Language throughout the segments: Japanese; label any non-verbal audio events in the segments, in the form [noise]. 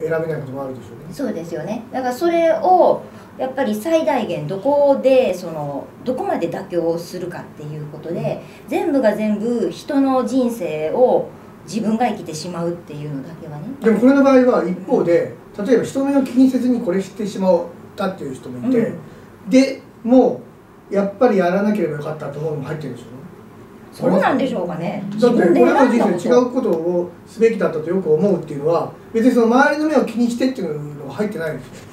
選べないこともあるでしょうね。そうですよね。だからそれをやっぱり最大限どこでそのどこまで妥協するかっていうことで全部が全部人の人生を自分が生きてしまうっていうのだけはね。でもこれの場合は一方で例えば人目を気にせずにこれしてしまったっていう人もいて、うでもうやっぱりやらなければよかったと思うのも入ってるんでしょうねそうなんでしょうかね。だってこれまで人生で違ううことをすべきだったとよく思うっていうのは別にその周りの目を気にしてっていうのは入ってないんですよ。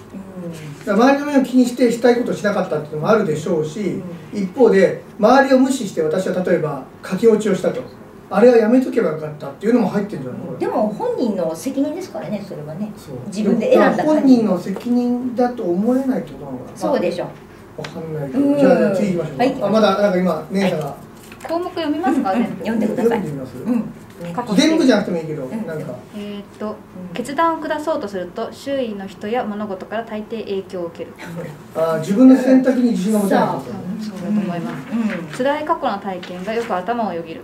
だから周りの目を気にしてしたいことをしなかったっていうのもあるでしょうし、一方で周りを無視して私は例えば書き落ちをしたと。あれはやめとけばよかったっていうのも入ってるんじゃないでも本人の責任ですからねそれはね。自分で選んだ本人の責任だと思えないってことなのかな。そうでしょ。わかんないけうんど。じゃあじゃあ次行きましょう、はい。あまだなんか今姉さんが、項目読みますか、うん全部？読んでください。全部じゃなくてもいいけど、ん。なんか。えーっと決断を下そうとすると周囲の人や物事から大抵影響を受ける。あ自分の選択に自信が持てないそうだと思います、辛い過去の体験がよく頭をよぎる。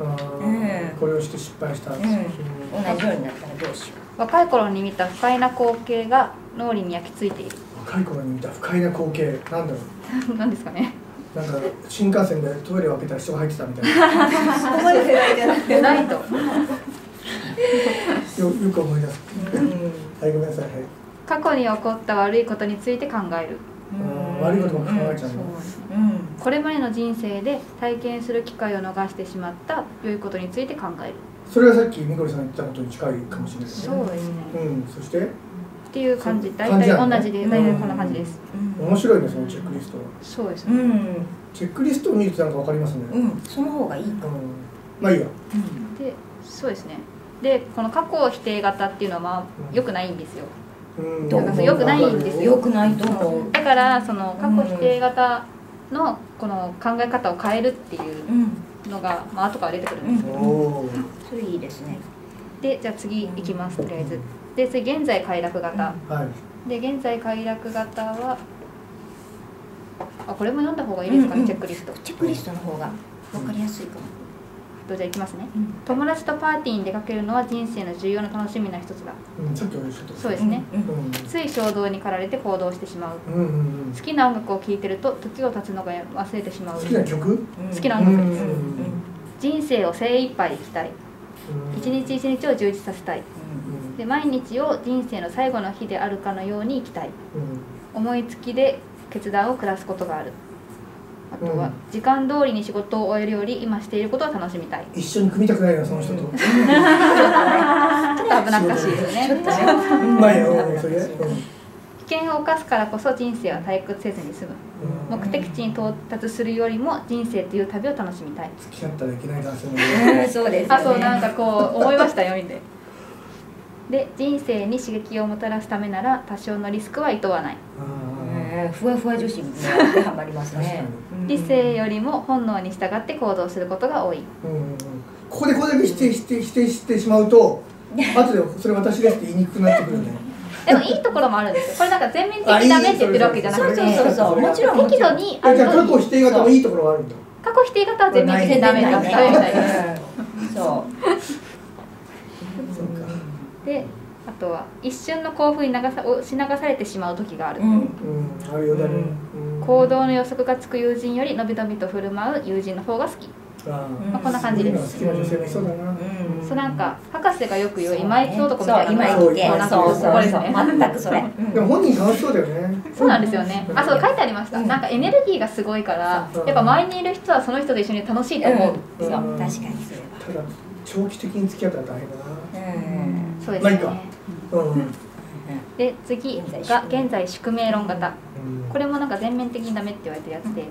あーうん。これをして失敗した、う。ん。同じようになったらどうしよ若い頃に見た不快な光景が脳裏に焼き付いている若い頃に見た不快な光景なんだろう。何ですかねなんか新幹線でトイレを開けたら人が入ってたみたいな。[laughs] ようそこまで世代じゃなくてないとよく思い出す。うん。はいごめんなさい、はい過去に起こった悪いことについて考える。うん。悪いことも考えちゃうの、うんこれまでの人生で体験する機会を逃してしまった良いことについて考えるそれはさっきみこりさん言ったことに近いかもしれないですねそうですねうん。そしてっていう感じそう。大体同じで大体こんな感じです。面白いねそのチェックリスト。うそうです。ねん。チェックリストを見るとなんかわかりますね。う、ん。その方がいいかうん。もまあいいや。でそうですね。でこの過去否定型っていうのはまあ良くないんですよ。うん。どうなんか良くないんですよ。よくないと思う。だからその過去否定型のこの考え方を変えるっていううん。のが、まあ後から出てくるんです、うん。おおそれいいですね。でじゃあ次いきますとりあえずで次現在快楽型。はい。で現在快楽型はあこれも読んだ方がいいですかね、うんうんチェックリスト。チェックリストの方が分かりやすいかも。とじゃあいきますね。うん。友達とパーティーに出かけるのは人生の重要な楽しみな一つだ。うんそうですね、うんうんつい衝動に駆られて行動してしまう。うんうんうん。好きな音楽を聴いてると時を経つのが忘れてしまう。好きな曲？うん。好きな音楽。です、うん人生を精一杯生きたい。一日一日を充実させたい。うんで毎日を人生の最後の日であるかのように生きたい。うん。思いつきで決断を下すことがある。あとは、うん。時間通りに仕事を終えるより今していることを楽しみたい。一緒に組みたくないなその人と。[laughs] ちょっと危なっかしいですねちょっとね。[laughs] まあいいやうん。それ。でうん。危険を冒すからこそ人生は退屈せずに済む。うん。目的地に到達するよりも人生という旅を楽しみたい。付き合ったらいけない男そうですよね。あそうなんかこう思いました読んでで人生に刺激をもたらすためなら多少のリスクはいとわない。うん。ふわふわ女子に当てはまりますね。理性よりも本能に従って行動することが多い。ここでこれだけ否定して否定してしまうと [laughs] 後でそれ私ですって言いにくくなってくるね。でもいいところもあるんですよ。これなんか全面的にダメって言って。るわけじゃなくてそうそうそう。もちろん適度にあえじゃあ過去否定型もいいところはあるんだ。過去否定型は全面的にダメだねダメみたいです。うん [laughs] そうであとは一瞬の興奮に流さ押し流されてしまう時がある、うん。うん。あるようだねうん。行動の予測がつく友人よりのびのびと振る舞う友人の方が好き、まあ、こんな感じです。好きな女性もいそうだな。うん。そうなんか博士がよく言う今井男みたいな。そう今生きてそうなんかそうですね全くそれ。でも本人楽しそうだよね。そうなんですよね。あそう書いてありました、うん。なんかエネルギーがすごいからやっぱ周りにいる人はその人と一緒に楽しいと思う、うん。そううん。確かにそれはただ長期的に付き合ったら大変だうんそうですね、で次が現在宿命論型。うん。これもなんか全面的にダメって言われたやつで、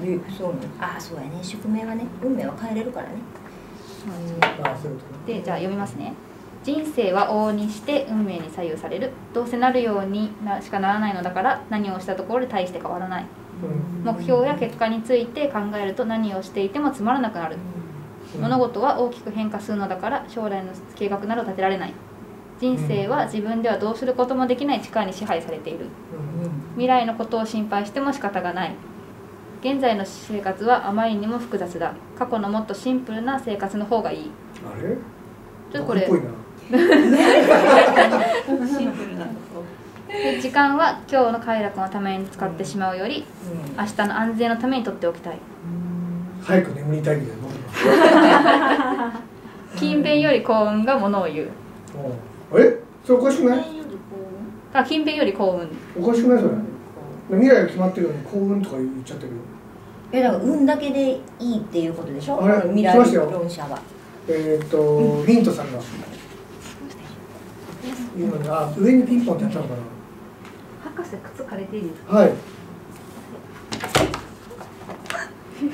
うん。そうね。あそうやね。宿命はね運命は変えれるからね。ああそういうことねでじゃあ読みますね。人生は往々にして運命に左右される。どうせなるようになしかならないのだから何をしたところで大して変わらない。うん。目標や結果について考えると何をしていてもつまらなくなる。物事は大きく変化するのだから将来の計画など立てられない人生は自分ではどうすることもできない力に支配されている。未来のことを心配しても仕方がない。現在の生活はあまりにも複雑だ。過去のもっとシンプルな生活の方がいい。あれ？ちょっとこれ。シンプルなこ。で時間は今日の快楽のために使ってしまうより明日の安全のために取っておきたい。早く眠りたいみたいな勤勉より幸運がものを言う。うんえ？それおかしくない？あ勤勉より幸運。おかしくないそれ。未来が決まってるのに幸運とか言っちゃってるよ。いやだから運だけでいいっていうことでしょ？あれ？未来論者は。えーっとミントさんが。今ねあ上にピンポンってやったのか博士靴枯れているなはい。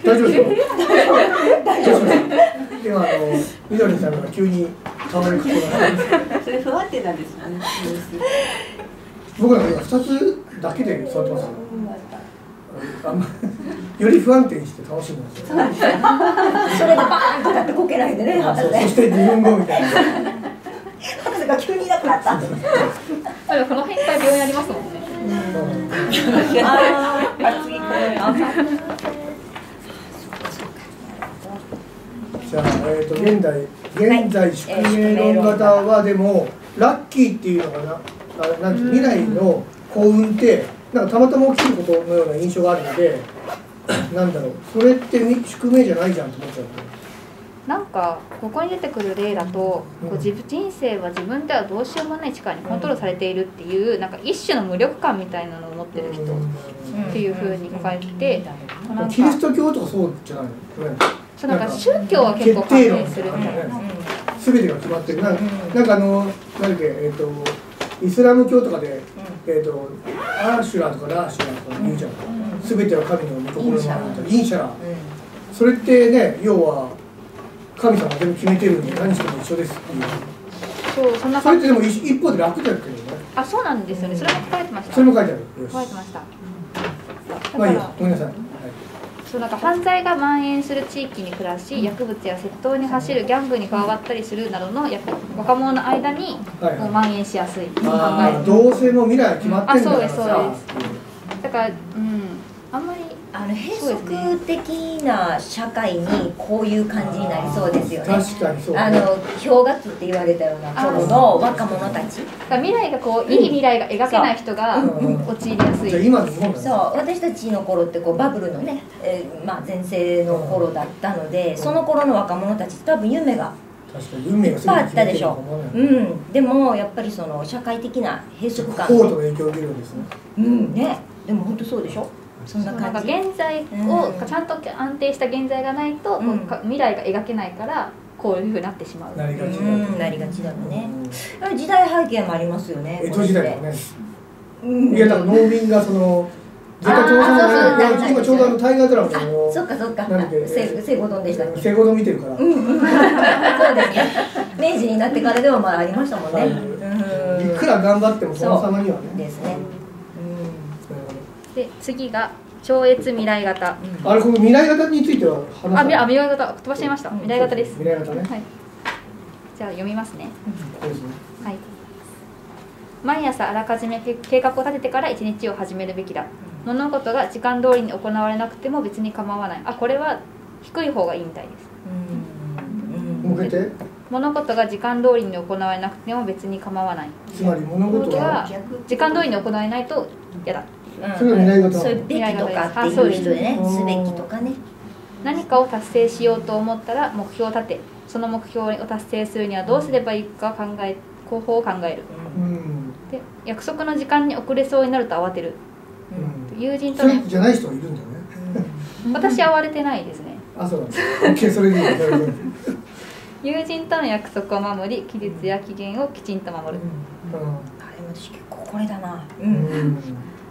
大丈夫ですか [laughs] 大丈夫です。今あのみどりさんが急にそれ不安定なんですよね。僕なんか今2つだけで座ってますよあんまより不安定にして楽しむんですよそれでバー。ンとかってこけないでねあ博士そして2分後みたいな博士が急にいなくなったあでもこの辺から病院ありますもんね [laughs] あー。次これあじゃあ、えー、と現代現在宿命論型はでもラッキーっていうのかな？あなんて未来の幸運ってなんかたまたま起きることのような印象があるのでなんだろう。それってみ宿命じゃないじゃんと思っちゃう。なんかここに出てくる例だと、こう自分人生は自分ではどうしようもない力にコントロールされているっていう、なんか一種の無力感みたいなのを持ってる人っていう風に書かれてキリスト教とかそうじゃないの？そうなんか宗教は結構関連するみたいな。全てが決まってる。なんかなんかあのなんだっけえっ、とイスラム教とかで、えっ、とアーシュラとかラーシュラとか言うじゃん、全ては神の御心のままだインシャラ。それってね要は神様が全部決めてるんで何しても一緒ですっていう。そうそんなそれってでも一一方で楽だけどね。あそうなんですよね。それも書かれてました。それも書いてある。書かれてました。だまあいいや。からごめんなさいそうなんか犯罪が蔓延する地域に暮らし薬物や窃盗に走るギャングに加わったりするなどの若者の間にはいこう蔓延しやすい考ああえどうせもう未来は決まってんだからあそうさです。だからうん。あんまりあの閉塞的な社会にこういう感じになりそうですよね。確かにそう。ねあの氷河期って言われたような頃の若者たち。未来がこういい未来が描けない人がうん陥りやすい。そう。私たちの頃ってこうバブルのね、えーまあ、前世の頃だったのでその頃の若者たち多分夢が確かに運命があったでしょと思わないうん。でもやっぱりその社会的な閉塞感。コートの影響を受けるんですね。うん。ね。でも本当そうでしょ？そんななんか感じ現在をちゃんと安定した現在がないと、こうか未来が描けないからこういうふうになってしまう。なりがちだうん。なりがちだろうね時代背景もありますよね江戸時代とかねうん。いやだから農民がその絶対通さないあーそうそういや今ちょうどあの大河ドラマのそっかそっか。なんだっけ？せセゴドンでしたっけ？セゴド見てるから、[laughs] そうですね。明治になってからでもまあありましたもんね、はい。うん。いくら頑張ってもその様にはね。ですねで次が超越未来型。あれこの未来型については話あみあ未未来型。飛ばしちゃいました。未来型です。未来型ね。はい。じゃあ読みますね。ここですね。はい。毎朝あらかじめけ計画を立ててから一日を始めるべきだ。物事が時間通りに行われなくても別に構わない。あこれは低い方がいいみたいです。もう一回言って物事が時間通りに行われなくても別に構わないつまり物事がが時間通りに行われないと嫌だそれが未来型そういうべきとかっていう人でねすべきとかね。何かを達成しようと思ったら目標を立てその目標を達成するにはどうすればいいか考え方法を考える。うん。で約束の時間に遅れそうになると慌てる。うん。友人とじゃない人がいるんだよね。私は慌れてないですね。あそうなんです OK それで [laughs] 友人との約束を守り期日や期限をきちんと守る。あれ私結構これだな。ううんん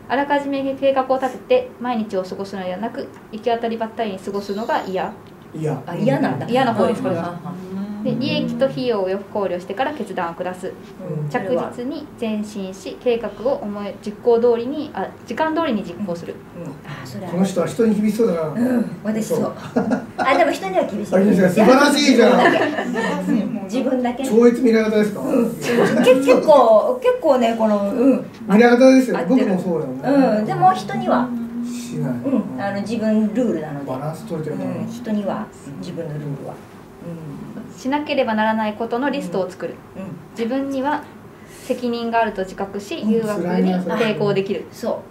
あらかじめ計画を立てて毎日を過ごすのではなく行き当たりばったりに過ごすのが嫌。いやあ嫌なんだ。嫌な方ですこれは。はで利益と費用をよく考慮してから決断を下す。うん。着実に前進し計画を思い実行通りにあ時間通りに実行する。あそれは。この人は人に厳しそうだな。うん。私そう。あでも人には厳しい。素晴らしいじゃん自分だけ超越未来型ですか？け結構結構ねこのうん。未来型ですよ。僕もそうだよね。うん。でも人には。しない。うん。あの自分ルールなので。バランス取れてるなう。ん。人には。自分のルールは。うしなければならないことのリストを作る。ん。うん。自分には責任があると自覚しうん。誘惑に抵抗できる。そ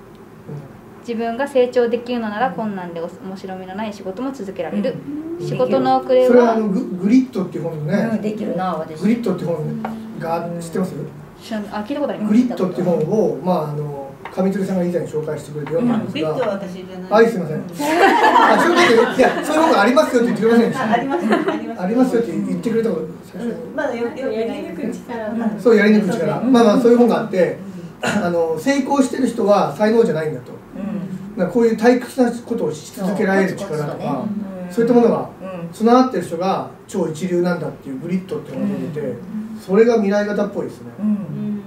自分が成長できるのなら困難で面白みのない仕事も続けられる、うん。仕事の遅れそれはあはのググリッドっていう本のう、うん、ね、できるな私。グリッドっていう本が知ってます、知らんあ聞いたことあります。グリッドっていう本をまああの上鶴さんが以前紹介してくれて読んだん。ですビットはが、私じゃない。はいすいません。あそういうことでいやそういう本がありますよって言ってくれませんでしあありますありまた。す。ありますよって言ってくれたこと最初に。うん。まだよよくない。です。うん。そうやり抜く力、うん。まあまあそういう本があって、あの成功してる人は才能じゃないんだと。うんこういう退屈なことをし続けられる力とか、うんそういったものがうん。備わってる人が超一流なんだっていうグリッドっていうのが出てて、それが未来型っぽいですね。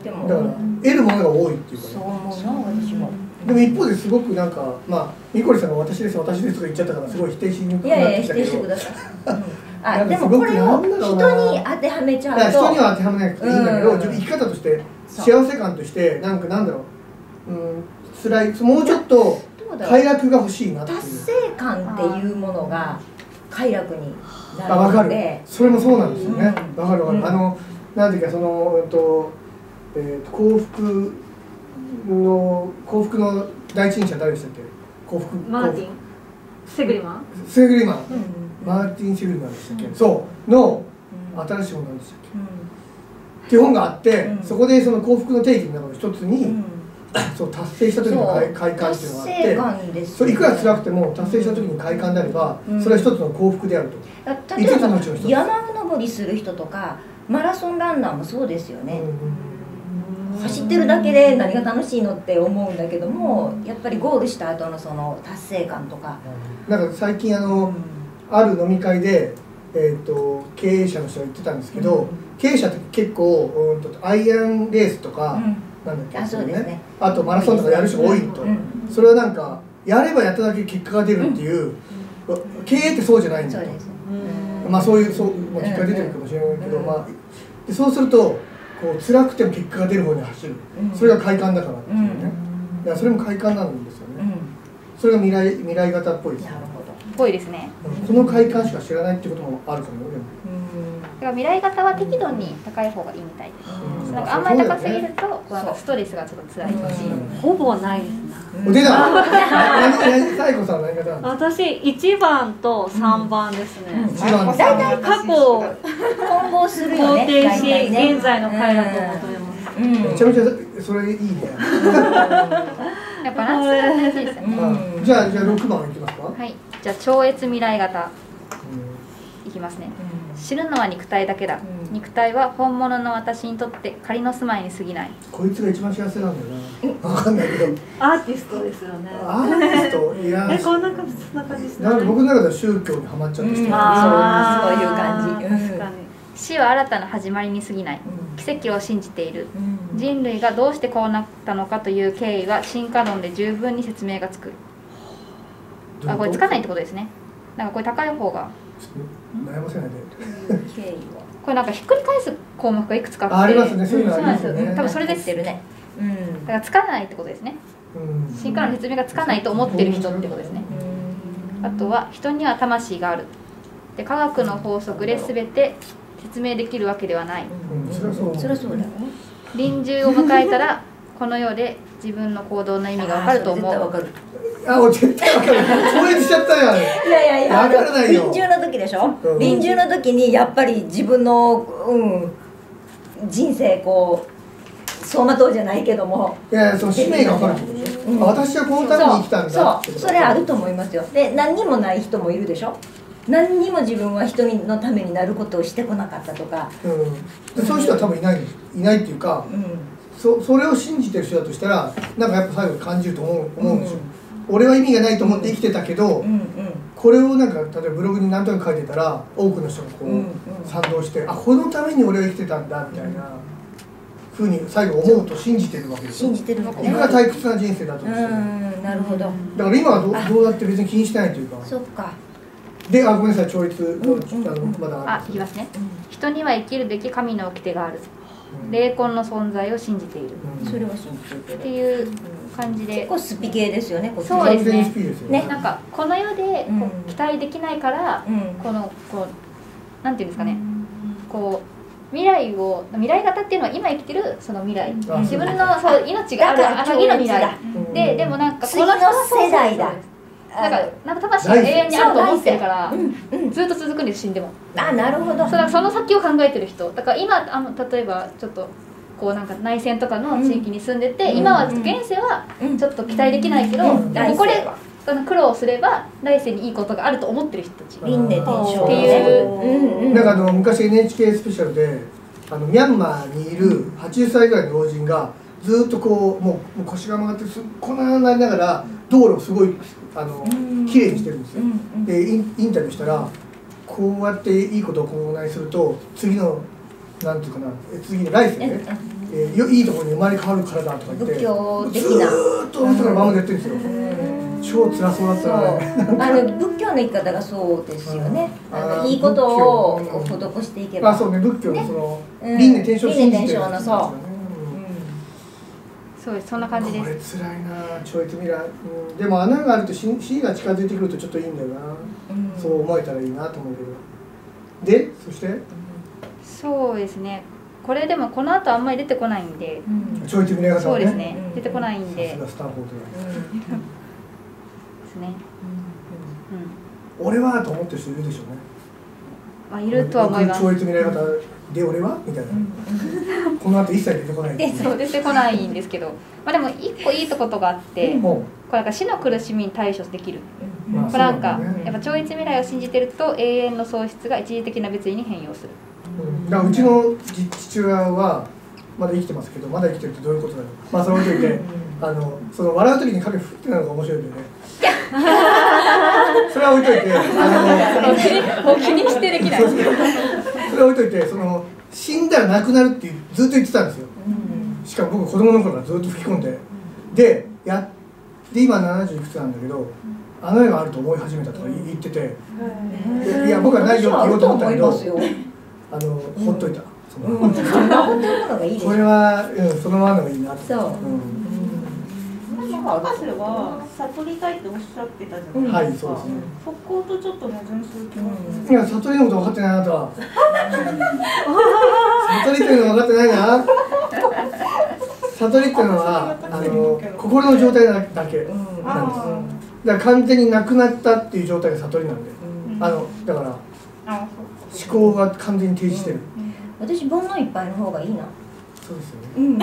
だから得るものが多いっていうかね。そう思うな私も。でも一方ですごくなんかまあニコリさんが私です私ですとか言っちゃったからすごい否定しにくくいやいなってきたけや否定してくど。ださい、あでもこれを人な。に当てはめちゃうと人には当てはめなくていいんだけど、うん。自分生き方として幸せ感としてなんかなんだろう、うん、辛いもうちょっと快楽が欲しいなっていう。達成感っていうものが快楽になあ分かる。るのでそれもそうなんですよね。うん。分かる分かる、うん。あのなんていうかそのえっと、えーと幸福の幸福の第一人者誰でしたっけ？幸福マーティン。セグリマン。セグリマン、うんマーティン・セグリマンでしたっけ、うん。そう。のうん。新しい本なんでしたっけ？うっていう本があって、うん。そこでその幸福の定義の中の一つに、んうんそう達成した時の快快感っていうのがあっ達成て感ですそれいくら辛くても達成した時に快感であれば、うん。それは一つの幸福であると、だ例えば山登りする人とかマラソンランナーもそうですよね、走ってるだけで何が楽しいのって思うんだけどもやっぱりゴールした後のその達成感とか、なんか最近あの、ある飲み会で、えー、と経営者の人が言ってたんですけど、うん。経営者って結構うんとアイアンレースとか、うんなんだっけあそうですね。あとマラソンとかやる人が多いと、うんそれはなんかやればやっただけ結果が出るっていう、経営ってそうじゃないんだと。まあそういうそう、まあ、結果が出てるかもしれないけど、うんまあでそうするとこう辛くても結果が出る方に走る、うんそれが快感だからっていうね、うんだからそれも快感なんですよね、うんそれが未来未来型っぽいですね。なるほど。ぽいですね。うん。この快感しか知らないってこともあるかもねうんだから未来型は適度に高い方がいいみたいです、うん。なんかあんまり高すぎるとこうなんかストレスがちょっと辛いし、うん。ほぼないです出た私1番と3番ですね、うん。過去混合するよね肯定し、現在の快楽を求めます、うんめちゃめちゃそれいいね、[laughs] やっぱバランスが大事ですよね、じゃあじゃあ6番いきますか、はい。じゃあ超越未来型ういきますね。うん知るのは肉体だけだ、うん。肉体は本物の私にとって仮の住まいに過ぎない。んこいつが一番幸せなんだよな。分かんないけど。アーティストですよね。アーティスト？いや。えこんな感じそんな感じですなんか僕の中では宗教にはまっちゃってきて、うん。そういう感じ。うん。確かに死は新たな始まりに過ぎない。うん。奇跡を信じている。うん。人類がどうしてこうなったのかという経緯は進化論で十分に説明がつく。あこれつかないってことですね。なんかこれ高い方が悩ませないで。経緯これなんかひっくり返す項目がいくつかあって。あありますね。そういうのありそうなんですよ。ますよね多分それですってるね。うん。だからつかないってことですね。うん。進化論の説明がつかないと思ってる人ってことですね。あとは人には魂がある。で科学の法則で全て説明できるわけではない。うん。それはそうそれはそうだよ。ね臨終を迎えたらこの世で自分の行動の意味がわかると思う。あーそれ絶対わかる。あもう絶対分かる。超越しちゃったよいやいやいやわからないよ。臨終の時でしょ、うん。臨終の時にやっぱり自分のうん人生こう走馬灯じゃないけども。いやいやその使命が分かるうん。あ私はこのために生きたんだそうそう。それあると思いますよ。で何にもない人もいるでしょ？何にも自分は人のためになることをしてこなかったとか。うん、でそういう人は多分いない。いないっていうかうんそそれを信じてる人だとしたらなんかやっぱ最後に感じると思う思うんですよ、俺は意味がないと思って生きてたけど、うんうん。これをなんか例えばブログに何となく書いてたら多くの人がこう、うんうん。賛同してあこのために俺は生きてたんだみたいなふうに最後思うと信じてるわけですよ。信じてるのかいくら退屈な人生だとうしても。んなるほど。だから今はどうどうだって別に気にしてないというか。そっか。であごめんなさい超越の、うんあのまだあいきますね。うん。人には生きるべき神の掟がある。うん霊魂の存在を信じている。うん。それは信じてるっていう感じで。結構スピ系ですよねそうですね。ね。なんかこの世で期待できないからうん。このこうなんていうんですかね。こう未来を未来型っていうのは今生きてるその未来。あ自分のそう命があるあの次の未来うん。ででもなんか次の世代だなんかなんか魂が永遠にあると思ってるからうんうん。ずっと続くんです死んでも。あなるほど。そその先を考えてる人。だから今あの例えばちょっとこうなんか内戦とかの地域に住んでて、うん。今はうん現世はうん。ちょっと期待できないけど、うん。でもこれあの苦労すれば来世にいいことがあると思ってる人たち。輪廻転生っていう。うんうん。なんかあの昔 NHK スペシャルであのミャンマーにいる80歳ぐらいの老人がずっとこうもうもう腰が曲がってすっこななりながら道路をすごいあのうん。綺麗にしてるんですよ。でインインタビューしたらこうやっていいことを行いすると次のなんていうかなえ次の来世ね、えーよいいところに生まれ変わるからだとか言って仏教的ずーなっとあの人からままでやってるんですよ、超辛そうだったあの仏教の生き方がそうですよね。うんあのいいことを施していけば。あそうね仏教のね。その、うん輪廻転生のそう。うんそうですそんな感じこれです辛いな超越未来、うん、でも穴があると死死が近づいてくるとちょっといいんだよな、うん。そう思えたらいいなと思うけど。でそして？そうですね。これでもこの後あんまり出てこないんで。うん。超越未来型はね。そうですね。うん。出てこないんさですがスタンフォードだですね。うん。俺はと思ってる人いるでしょうねまあいるとは思います。僕超越未来型で俺はみたいな、この後一切出てこないでそう出てこないんですけど。まあでも一個いいとことがあってもこれなんか死の苦しみに対処できる。う、まあこれなんかやっぱ超越未来を信じてると永遠の喪失が一時的な別意に変容する。うん。だからうちのじ父親はまだ生きてますけどまだ生きてるってどういうことだろうまあそれ置いといてあのその笑う時に影振ってなのが面白いんだよね [laughs] それは置いといてあの気にもう気にしてできない。それは置いといてその死んだら亡くなるってずっと言ってたんですよ。しかも僕子供の頃からずっと吹き込んで。でやで今70いくつなんだけどあの絵があると思い始めたとか言ってて。でいや僕はないよって言おうと思ったけどあのほっといた、うこれは、うん、そのままのがいいなとそう。うん博士は悟りたいっておっしゃってたじゃないですか、はいそうですね。そことちょっと矛盾する気がする。いや悟りのこと分かってないなとは。[laughs] 悟りっていうの分かってないな。悟りっていうのはあの心の状態だけ。うんなんです。だから完全になくなったっていう状態が悟りなんで。あのだからあ思考が完全に停止してる、私煩悩いっぱいの方がいいな。そうですよ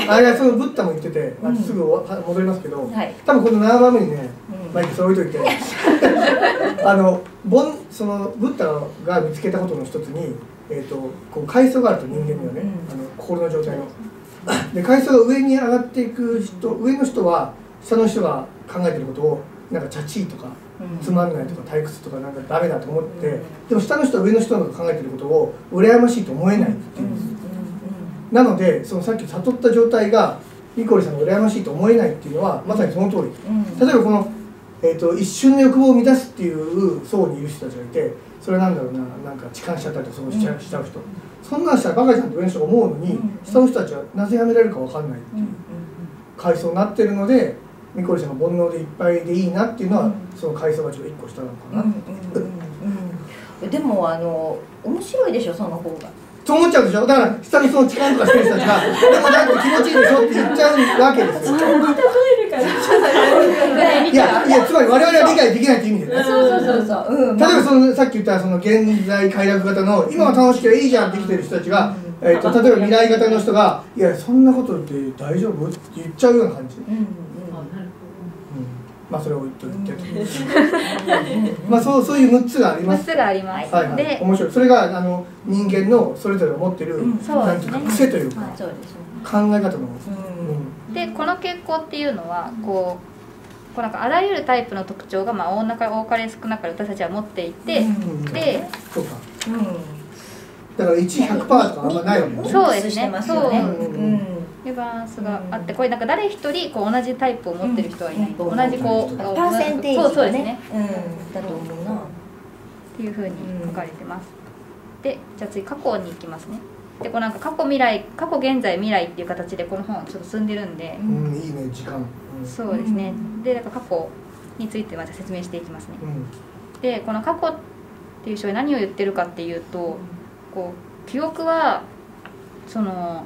あれはそのブッダも言ってて、あうん。すぐわ戻りますけど、はい。多分この7番目にね、うん。マイクそれ置いといて。[laughs] あのボンそのブッダが見つけたことの一つに、えー、とこう階層があると人間にはね、うん。あの心の状態の。[laughs] で階層が上に上がっていく人上の人は下の人が考えてることをなんかチャチーとかうん。つまんないとか退屈とかなんかダメだと思って、でも下の人は上の人の考えてることを羨ましいと思えないっていう。ん。ですよなのでそのさっき悟った状態がニコリさんが羨ましいと思えないっていうのはまさにその通り。例えばこの、えー、と一瞬の欲望を満たすっていう層にいる人たちがいてそれはなんだろうななんか痴漢しちゃったりとかそうしちゃ,、しちゃう人。そんなんしたらバカじゃんって上の人が思うのに、うん。下の人たちはなぜやめられるか分かんないっていう階層になってるのでニコリさんが煩悩でいっぱいでいいなっていうのは、うん。その階層がちょっと一個下なのかな、うん。でもあの面白いでしょその方がと思っちゃうでしょ？だから下にその痴漢とかしてる人たちが「[laughs] でもだって気持ちいいでしょ」って言っちゃうわけですよいやいやつまり我々は理解できないって意味でね。そうそうそうそう。うん。例えばそのさっき言ったその現在快楽型の今は楽しければいいじゃんって生きてる人たちが、えー、と例えば未来型の人が「いやそんなことって大丈夫?」って言っちゃうような感じ、うんまあそれを置いといて [laughs] まあそうそういう6つがありま6すつがあります、はいはい。で面白い。それがあの人間のそれぞれが持ってる、うん。そうなんていうか癖というか、そうですね。考え方の、うん。うん。でこの傾向っていうのはこうこうなんかあらゆるタイプの特徴がまあ大中多かれ少なかれ私たちは持っていて、うん。でそうか。うん。だから1100%とかあんまないわけね。そうですね。そう。うんいうバランスがあってこれなんか誰一人こう同じタイプを持ってる人はいない、うん。同じこうパパーセンテージそうそうですね。うん。だと思うな。っていうふうに書かれてます、でじゃあ次過去に行きますね。でこうなんか過去未来過去現在未来っていう形でこの本ちょっと進んでるんで、うんいいね時間。うんそうですね、でなんか過去についてまず説明していきますね。うん。でこの過去っていう章で何を言ってるかっていうとこう記憶はその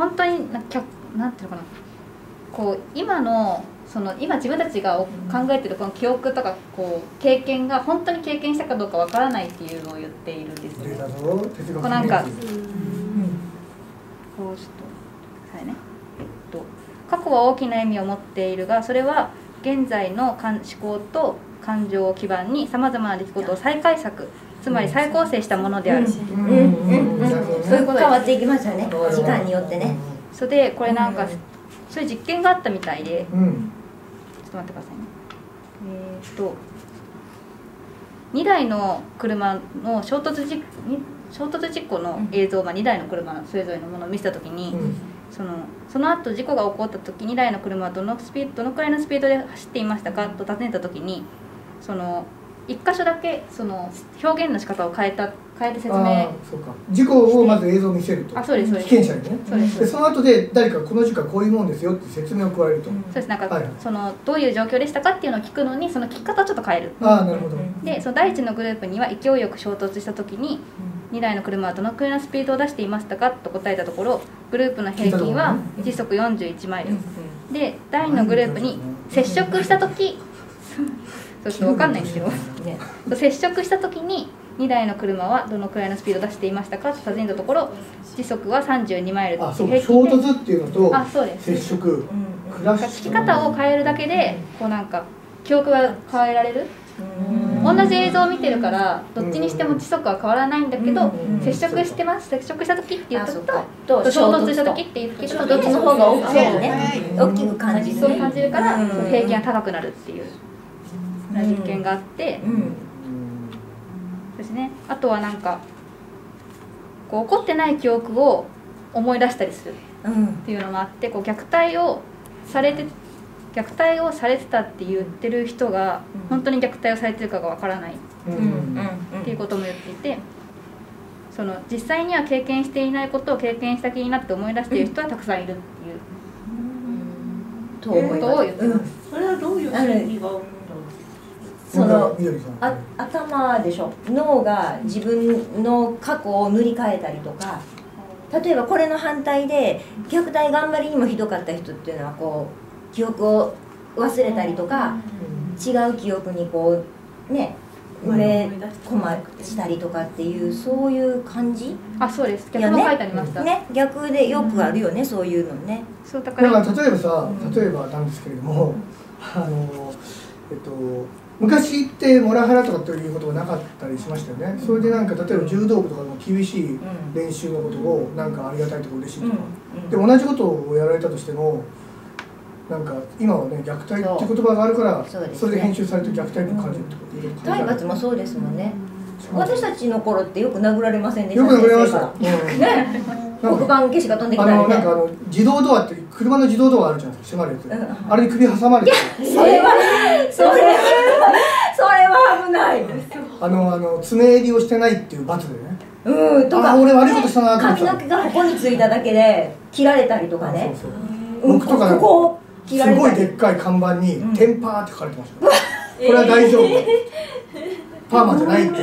本当になきゃなんていうのかな。こう今のその今自分たちが考えてるこの記憶とかこう経験が本当に経験したかどうかわからないっていうのを言っているんですよね。こうなんかイメージこうちょっとはいね。えっと過去は大きな意味を持っているがそれは現在の感思考と感情を基盤にさまざまな出来事を再解釈つまり再構成したものである、そういうこと変わっていきますよね時間によってね。それでこれなんか、うん。そういう実験があったみたいで。うんちょっと待ってくださいね。えーっと。2台の車の衝突事衝突事故の映像、まあ、2台の車のそれぞれのものを見せた時に、うん。そのその後事故が起こった時2台の車はどのスピードどのくらいのスピードで走っていましたかと尋ねた時にその1箇所だけその表現の仕方を変えた変えて説あ明。あそうか。事故をまず映像を見せると。あそうですそうです。被験者にね。そうです。でその後で誰かこの事故はこういうもんですよって説明を加えると、そうです。なんか、はいそのどういう状況でしたかっていうのを聞くのにその聞き方をちょっと変える。ああなるほど、でその第一のグループには勢いよく衝突した時に2台の車はどのくらいのスピードを出していましたかと答えたところグループの平均は時速41マイル。で第2のグループに接触した時ちょっと分かんないんですけどね接触した時に2台の車はどのくらいのスピードを出していましたか？と尋ねたところ時速は32マイル。あそうか衝突っていうのとあそうです。接触クラッシュ聞き方を変えるだけでこうなんか記憶が変えられる？同じ映像を見てるからどっちにしても時速は変わらないんだけどうん接触してます？接触した時って言ったあそっか。とと衝突した時って言うけどどっちの方が大きいね。大きく感じるそう感じるから平均が高くなるっていう実験があって。うん。うんですね。あとはなんかこう起こってない記憶を思い出したりする。うんっていうのもあってこう虐待をされて虐待をされてたって言ってる人がうん。本当に虐待をされてるかがわからない。っていうことも言っていてその実際には経験していないことを経験した気になって思い出している人はたくさんいるっていうことを言ってます、それはどういう心理がそのあ頭でしょ？脳が自分の過去を塗り替えたりとか。例えばこれの反対で虐待があんまりにもひどかった人っていうのはこう記憶を忘れたりとか違う記憶にこうね埋め込ましたりとかっていうそういう感じ？あそうです。逆も書いてありました、ね逆でよくあるよねそういうのね。そうだから。だから例えばさ例えばなんですけれどもあのえっと昔ってモラハラとかっていうことがなかったりしましたよね。それでなんか例えば柔道部とかの厳しい練習のことをなんかありがたいとか嬉しいとか。で同じことをやられたとしてもなんか今はね虐待って言葉があるからそれで編集されて虐待って感じるってこと体罰もそうですもんね。う。ん私たちの頃ってよく殴られませんでした。よく殴れました。黒板消しが飛んできあたりね。のなんかあの自動ドアって車の自動ドアあるじゃないですか閉まるやつ、うん。あれに首挟まれて。それはそれあのあの爪襟をしてないっていう罰でね。うんとかあ俺悪いことしたなと髪の毛がここについただけで切られたりとかね。そうそう。うん。僕とかここを切らすごいでっかい看板にうん「テンパー」って書かれてました、これは大丈夫、パーマじゃないって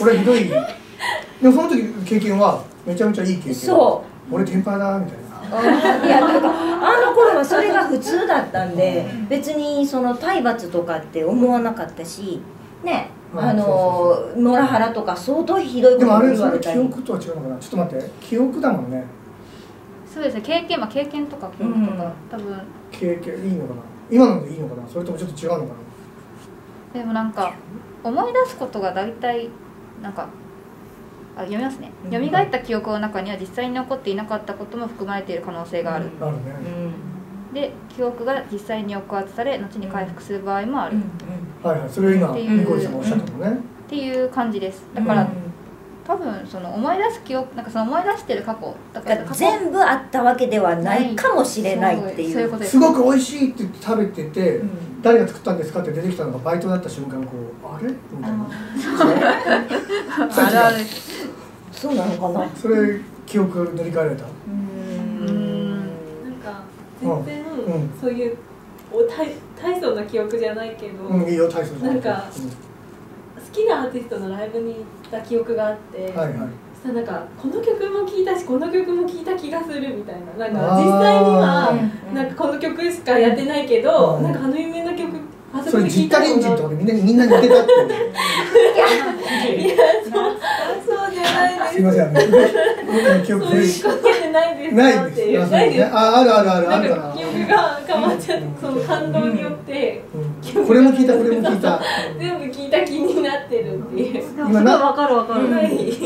これひどい。でもその時経験はめちゃめちゃいい経験。そう。俺テンパーだみたいな。あいやなんかあの頃はそれが普通だったんで別にその体罰とかって思わなかったしね。うんあのモラハラとか相当ひどいことでもあれそれ言われたり記憶とは違うのかなちょっと待って。記憶だもんね。そうですね。経験まあ経験とか記憶とか、うん。多分。経験いいのかな。今のでいいのかな。それともちょっと違うのかでもなんか思い出すことが大体なんかあ読みますね。うん。蘇った記憶の中には実際に起こっていなかったことも含まれている可能性がある、なあるね、で記憶が実際に抑圧され後に回復する場合もある、うんっはいはいそれを今っていう。ニコルさんがおっしゃったのね、ていう感じです。だから、多分その思い出す記憶なんかその思い出してる過去だから全部あったわけではないかもしれないっていう。す。すごく美味しいって言って食べてて、うん。誰が作ったんですかって出てきたのがバイトだった瞬間こうあれ？みたいな。そうなのかな？それ記憶塗り替えられた。うん全然うんそういうお大大層な記憶じゃないけど、うんいいよ体操じゃなんか好きなアーティストのライブに行った記憶があって、うん、はい。はいさなんかこの曲も聴いたしこの曲も聴いた気がするみたいな。なんか実際にはうんなんかこの曲しかやってないけど、うん。なんかあの有名な曲あそそれこで聴い実家隣たもんな人とかでみんなみんな似てたって [laughs] いやないです。すいません。僕の記憶ないですないです。ないです。ねああるあるあるあるか記憶が変わっちゃってその感動によってうんこれも聞いたこれも聞いた。全部聞いた気になってるっていう。でもすごいわかるわかる、ない。自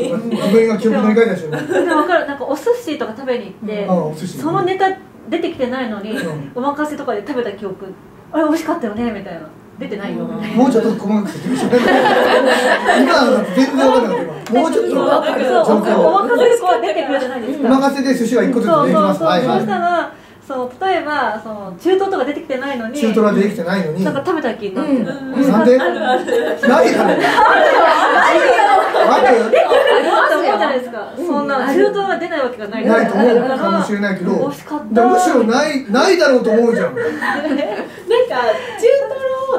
分が記憶乗り換えたでしょ。わかる。なんかお寿司とか食べに行って、あお寿司。そのネタ出てきてないのに、うん。お任せとかで食べた記憶。あれ美味しかったよねみたいな出てないよ。もうちょっと細かく説明して今全然分かんなかった今もうちょっと。お状況お任せで寿司が一個ずつそう出てきそうそう、ますはいはそしたらその例えばその中東とか出てきてないのいに中トロは出てきてないのに。なんか食べた気になってる、うん。なんで？ないだろあるって思うじゃないですか、そんな中東が出ないわけがないないと思うだかもしれないけど美味しかったむしろないないだろうと思うじゃんなんか中ト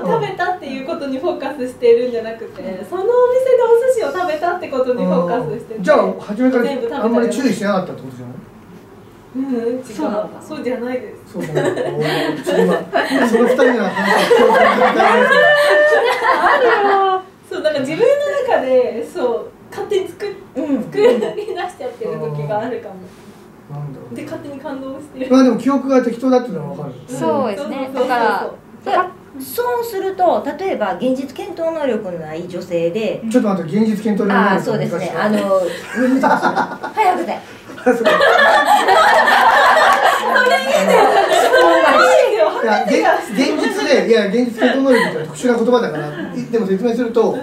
ロを食べたっていうことにフォーカスしてるんじゃなくてそのお店でお寿司を食べたってことにフォーカスしててじゃあ初めか全部食べたらあんまり注意してなかったってことじゃないうん違うそう。なのかそうじゃないです。そうだねおーちょっと今その二人の話を共感されたい。ですそうなんか自分の中でそう勝手に作っうん作り出しちゃってる時があるかも。なんだろう。で勝手に感動してる。まあでも記憶が適当だっていうのは分かる。そうですね。そうそうそうそう。だからでそうすると例えば現実検討能力のない女性でちょっと待って現実検討にああそうですね。あの難しい早くでいやげ現実でいや現実検討能力って特殊な言葉だからでも説明すると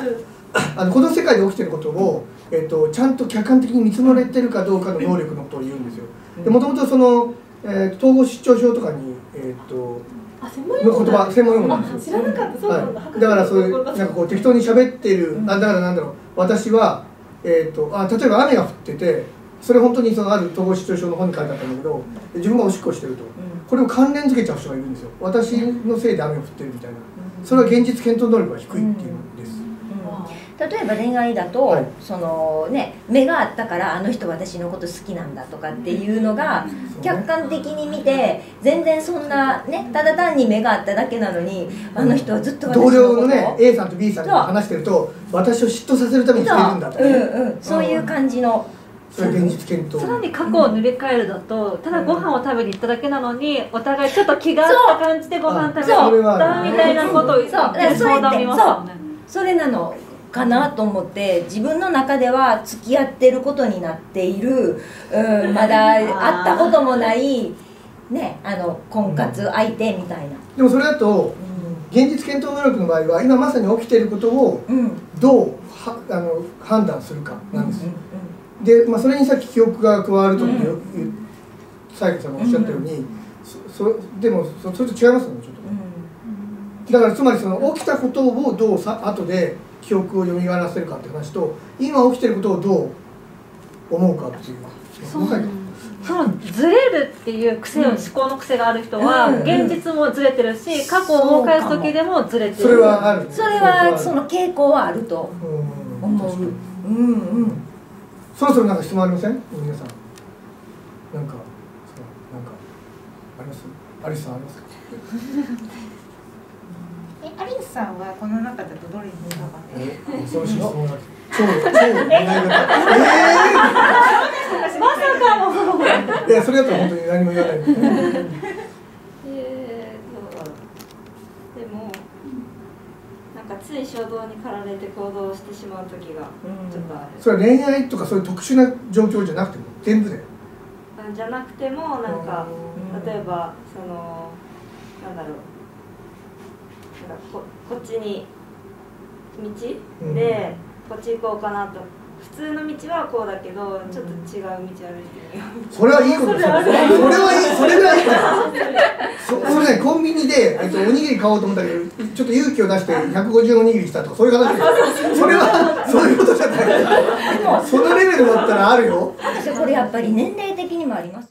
あのこの世界で起きてることを、えっと、ちゃんと客観的に見積もれてるかどうかの能力のことを言うんですよ。でもともとその、えー統合失調症とかに、えっとあ専門の言葉専門用語なんですよ。知らなかった。そうなんだ、はい、だからそういうなんかこう適当に喋ってる、あだからなんだろう。私は、えー、とあ例えば雨が降っててそれ本当にそのある統合失調症の本に書いてあったんだけど自分がおしっこしてると、これを関連付けちゃう人がいるんですよ。私のせいで雨が降ってるみたいな。それは現実検討能力が低いっていうんです、例えば恋愛だと、はい。そのね目があったからあの人私のこと好きなんだとかっていうのが客観的に見て全然そんなねただ単に目があっただけなのにあの人はずっと私の同こと僚のね A さんと B さんが話してると私を嫉妬させるためにしてるんだと。かね、そううんうん。そういう感じのそれ現実検討。さらに過去を塗り替えるだとただご飯を食べに行っただけなのにお互いちょっと気が合った感じでご飯食べにそう行ったみたいなことを言そう。って相談見ますよねそれなのかなと思って自分の中では付き合ってることになっている、うん、まだ [laughs] 会ったこともないねあの婚活相手みたいな、でもそれだと現実検討能力の場合は今まさに起きていることをうん。うんどうはあの判断するかなんです、うんで、まあ、それにさっき記憶が加わるとってう西郷さんがおっしゃったように、そそでもそそれと違いますよねちょっうん。とだからつまりその起きたことをどうさ後で記憶を蘇らせるかって話と今起きてることをどう思うかっていう。そう。そのずれるっていう癖を、うん思考の癖がある人は、うん。現実もずれてるし過去を思い返す時でもずれてる。それはある。それはその傾向はあるとうん。思う。うんうんそろそろなんか質問ありません？皆さん。なんかそうなんかあります？アリスさんあります？か [laughs] えアリスさんはこの中だとどれに選ばれるお恐ろしい質問が超超願い方え [laughs] まさかの。えー、いやそれだったら本当に何も言わない。えー、どうだろうでもなんかつい衝動に駆られて行動してしまう時がちょっとある、それは恋愛とかそういう特殊な状況じゃなくても全部で。あじゃなくてもなんかうん。例えばそのなんだろう。なんかここっちに道？でこっち行こうかなと普通の道はこうだけどちょっと違う道歩いてみよ。うそれはいいことですよ。それはいいそれぐらいいい [laughs] そそれねコンビニで、えっと、おにぎり買おうと思ったけどちょっと勇気を出して150おにぎりしたとかそういう話です。それはそういうことじゃない。そのレベルだったらあるよ。私これやっぱり年齢的にもあります